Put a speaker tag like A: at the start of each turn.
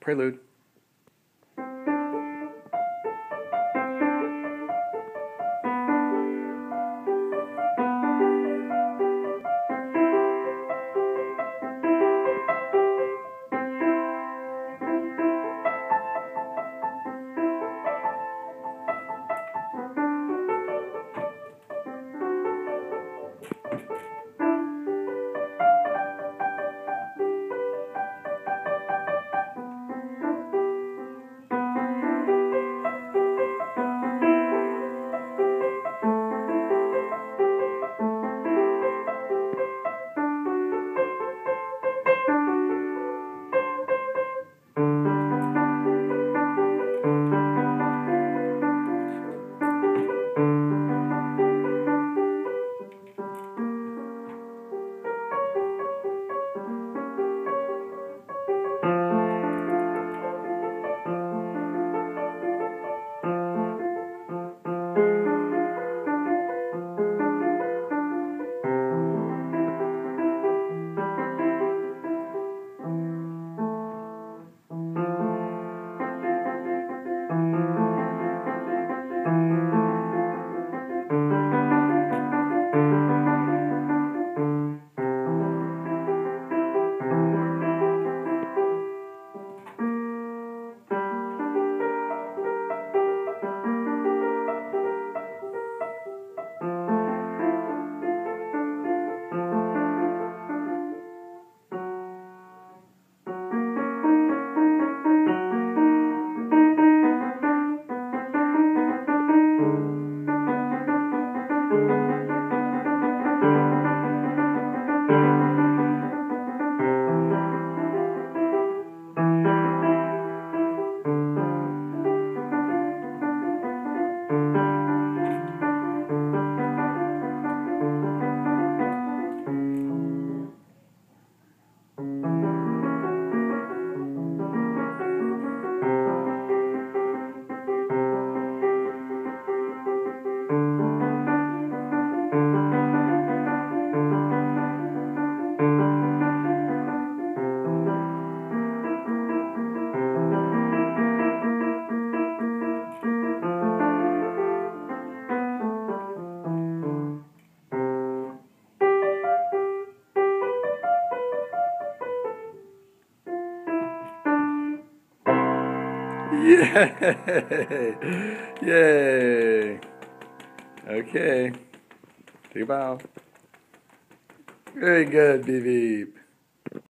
A: Prelude. Yay! Yay! Okay. Take a bow. Very good, Beep.